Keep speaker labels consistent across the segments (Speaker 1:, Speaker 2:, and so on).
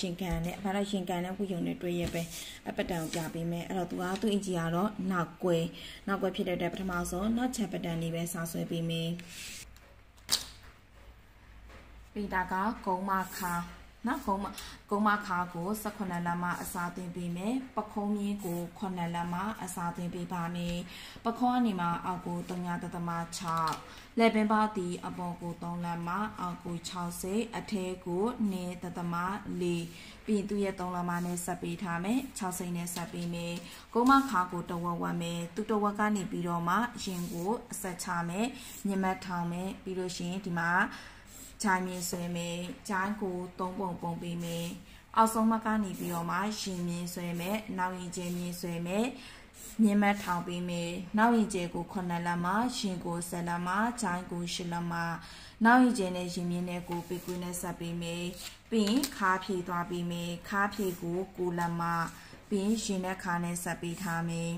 Speaker 1: ရှင်ကန်နဲ့အဖာလိုက်ရှင်ကန်နဲ့ဝိယုံနဲ့တွေ့ရပဲအပတန်ကိုပြပေးမယ်အဲ့တော့သူကသူ့အင်ဂျီကတော့နောက်ကွယ်နောက်ကွယ်ဖြစ်တဲ့အတွက်ပထမဆုံးနောက်ချက်ပတန်လေးပဲစာဆွဲပေးမယ်ပြီးတာကဂုံမခါ နော်ကုန်းမကုန်းမခါကို18လမ်းမအစာသွင်းပေးမယ်ပခုံးမြင်းကို9လမ်းမအစာသွင်းပေးပါမယ်ပခုံးအနေမှာအောက်ကို3တသမ6လက်ပင်ပါတီအပေါ်ကို3လမ်းမအောက်ကို60အထဲကိုနေတသမ4ပြီးသူရဲ့3လမ်းမနဲ့ဆက်ပေးထားမယ်6စိမ့်နဲ့ဆက်ပေးမယ်ကုန်းမခါကိုတဝက်ဝက်မယ်သူတဝက်ကနေပြီးတော့မှရင်ကိုအဆက်ချမယ်ညမတ်ထောင်မယ်ပြီးလို့ရှိရင်ဒီမှာ ဂျိုင်းမြင်ဆွဲမယ်ဂျိုင်းကို၃ပုံပုံပေးမယ်အောက်ဆုံးမကနေပြီးတော့မှရှင်မြင်ဆွဲမယ်နောက်ရင်ကျဲမြင်ဆွဲမယ်မြင်မထောင်ပေးမယ်နောက်ရင်ကျဲကို9လက်မရှင်ကို10လက်မဂျိုင်းကို10လက်မနောက်ရင်ကျဲနဲ့ရင်မြင်နဲ့ကိုပေကွေးနဲ့ဆက်ပေးမယ်ပြီးရင်ခါဖြေသွားပေးမယ်ခါဖြေကို9လက်မပြီးရင်ရှင်နဲ့ခါနဲ့ဆက်ပေးထားမယ်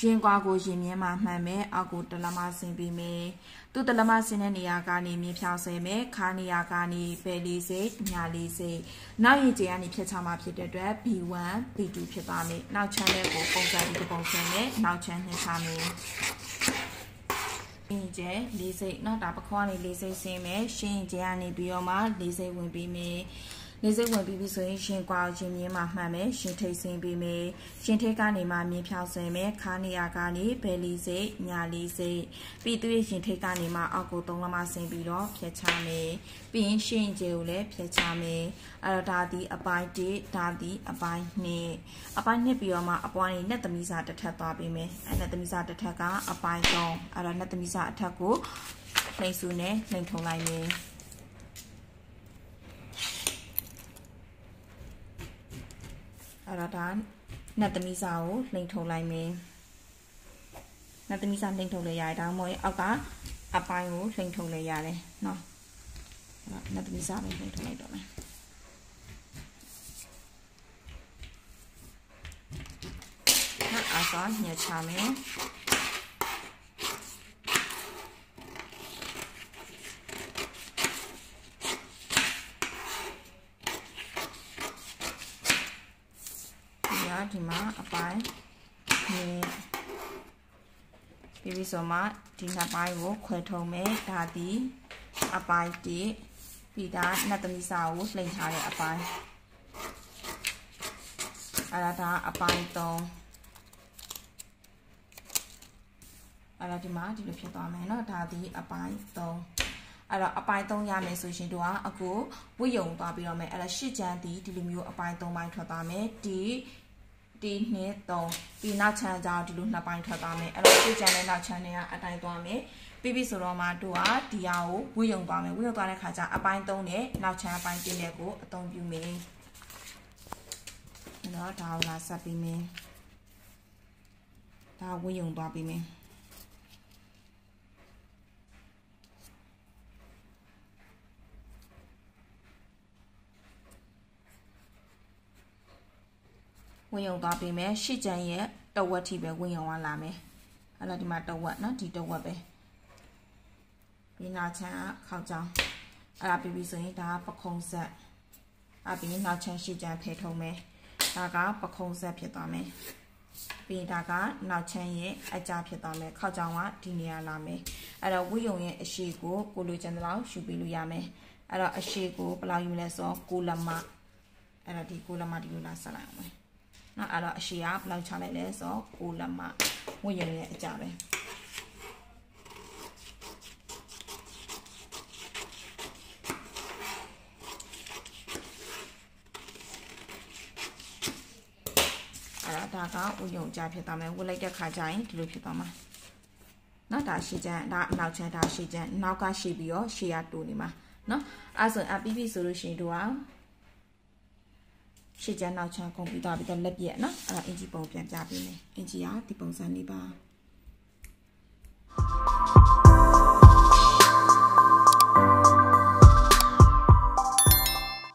Speaker 1: ရင်ကွာကိုရင်မြင်းမှမှန်မယ်အောက်ကိုတလမဆင်ပြီးမယ်သူတလမဆင်တဲ့နေရာကနေမြင်းဖြောင်းဆဲမယ်ခါနေရာကနေပယ်လေးစိညာလေးစိနောက်ရင်ကျကနေဖြတ်ချမှာဖြစ်တဲ့အတွက် B1 B2 ဖြစ်သွားမယ်နောက်ချမ်းတဲ့ကိုပုံစံဒီပုံစံနဲ့နောက်ချမ်းနှိမ့်ချမယ်အင်းကျဲလေးစိတ်နော်ဒါပခွားနေလေးစိတ်ဆင်းမယ်ရှင်းကျဲကနေပြီးတော့မှလေးစိတ်ဝင်ပြီးမယ် နေစိတ်ဝင်ပြီးပြီဆိုရင်ရှင်ကွာရှင်မြင်းမှာမှန်မယ်ရှင်ထိတ်ဆင်းပြီးမယ်ရှင်ထိတ်ကနေမှမြင်းဖြောင်းဆင်းမယ်ခါနေရာကနေဘယ်လီစိတ်ညာလီစိတ်ပြီးသူရဲ့ရှင်ထိတ်ကနေမှအောက်ကိုသုံးလမဆင်းပြီးတော့ဖြတ်ချမယ်ပြီးရင်ရှင်ကျဲကိုလည်းဖြတ်ချမယ်အဲ့တော့ဒါဒီအပိုင်း1ဒါဒီအပိုင်း2အပိုင်း2ပြီးတော့မှအပွားနေနဲ့သမီးစာတစ်ထပ်သွားပေးမယ်အဲ့နဲ့သမီးစာတစ်ထပ်ကအပိုင်း3အဲ့တော့နဲ့သမီးစာအထက်ကိုနှိမ်စုနဲ့နှိမ်ထုံလိုက်မယ် အဲ့တော့ဒါနတ်သမီးစာကိုလိမ့်ထုတ်လိုက်မယ်နတ်သမီးစာလိမ့်ထုတ်လဲရတယ်ဒါမှမဟုတ်အောက်ကအပိုင်းကိုလိမ့်ထုတ်လဲရတယ်နော်အဲ့တော့နတ်သမီးစာပဲလိမ့်ထုတ်လိုက်တော့မယ်နောက်အစားညှချမယ် ဒီမှာအပိုင်းနေပြီးပြီဆိုမှဒီနှစ်ပိုင်းကိုခွဲထုံမယ်ဒါဒီအပိုင်း1ပြီးတာနှစ်သမီးစာကိုလှိမ့်ထားတဲ့အပိုင်းအဲ့ဒါဒါအပိုင်း3အဲ့ဒါဒီမှာဒီလိုဖြစ်သွားမယ်เนาะဒါဒီအပိုင်း3အဲ့တော့အပိုင်း3ရမယ်ဆိုရှင်တို့ကအခုဝိယုံသွားပြီးတော့မယ်အဲ့ဒါရှစ်ချမ်းဒီဒီလိုမျိုးအပိုင်း3ပိုင်းထွက်သွားမယ်ဒီ 1 2 3ပြီးနောက်ချမ်းကြောင်းဒီလိုနှစ်ပိုင်းထွက်သွားမယ်အဲ့တော့ဒီချမ်းနဲ့နောက်ချမ်းနဲ့ကအတိုင်းသွားမယ်ပြီးပြီဆိုတော့မှတို့ကဒီဟာကိုဝှေ့ယုံသွားမယ်ဝှေ့ယုံသွားတဲ့ခါကျအပိုင်း3နဲ့နောက်ချမ်းအပိုင်း1နဲ့ကိုအသုံးပြုမယ်အဲ့တော့ဒါကိုလာဆက်ပြီးမယ်ဒါဝှေ့ယုံသွားပြီးမယ် ဝင်ယုံသွားပေးမယ်ရှစ်ချမ်းရဲ့တဝက်ထိပဲဝင်ယုံသွားလာမယ်အဲ့တော့ဒီမှာတဝက်နော်ဒီတဝက်ပဲဒီနာချမ်းခေါက်ချောင်းအဲ့ဒါပြီးပြီဆိုရင်ဒါပခုံးဆက်အပြီးနောက်ချမ်းရှစ်ချမ်းဖယ်ထုံးမယ်ဒါကပခုံးဆက်ဖြစ်သွားမယ်ပြီးဒါကနောက်ချမ်းရဲ့အကြဖြစ်သွားမယ်ခေါက်ချောင်းကဒီနေရာလာမယ်အဲ့တော့ဝိယုံရဲ့အရှိကိုကိုလိုချင်တဲ့လောက်ယူပြီးလို့ရမယ်အဲ့တော့အရှိကိုဘယ်လောက်ယူလဲဆိုတော့ကိုလမအဲ့တော့ဒီကိုလမဒီလိုလာဆက်လိုက်အောင်မယ် နော်အဲ့တော့အရှိကဘယ်လောက်ချလိုက်လဲဆိုတော့ကိုလက်မဝင့်ရရဲ့အကြပဲအဲ့ဒါကဥယုံကြဖြစ်သွားမယ်ဝတ်လိုက်တဲ့ခါကျရင်ဒီလိုဖြစ်သွားမှာနော်ဒါရှေ့ချမ်းဒါအနောက်ချမ်းဒါရှေ့ချမ်းနောက်ကရှေ့ပြီးတော့ရှေ့ကတူနေမှာနော်အဲ့ဆိုအပြီးပြီဆိုလို့ရှိရင်တို့က ရှေ့ကျန်းနောက်ချမ်းကုန်ပြီးသွားပြီးတော့လက်ပြက်နော်အဲ့ဒါအင်ဂျီပုံပြန်ပြပေးမယ်အင်ဂျီကဒီပုံစံလေးပါ